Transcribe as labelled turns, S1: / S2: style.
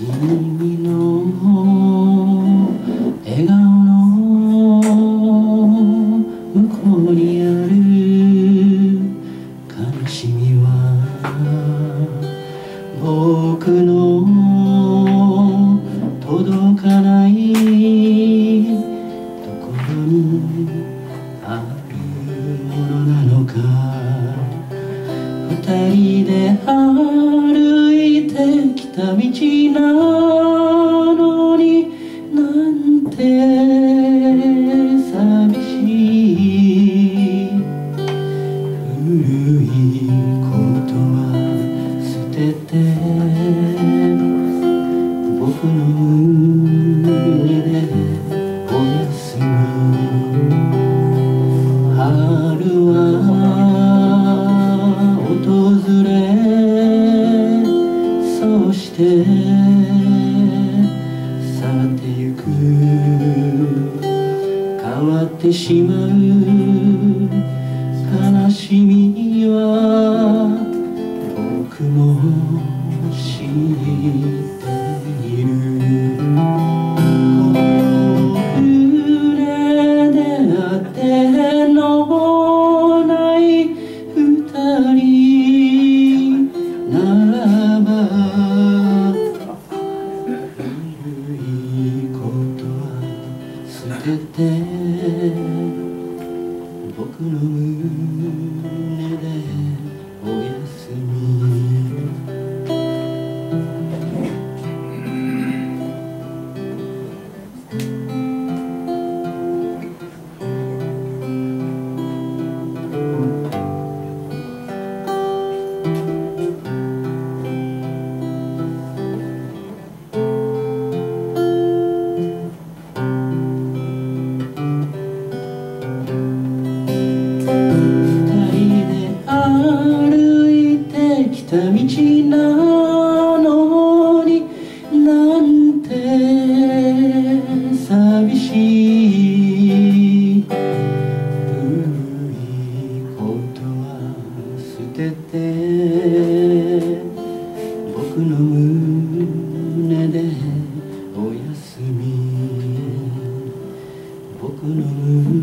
S1: 君の笑顔の向こうにある悲しみは僕の届かないところにあるものなのか二人で会うした道なのになんて寂しい。古いことは捨てて僕のて去ってゆく。変わってしまう悲しみは僕も知っている。この船であってのない二人ならば捨てて僕の胸で。た道なのになんて寂しい古いことは捨てて僕の胸でおやすみ僕の胸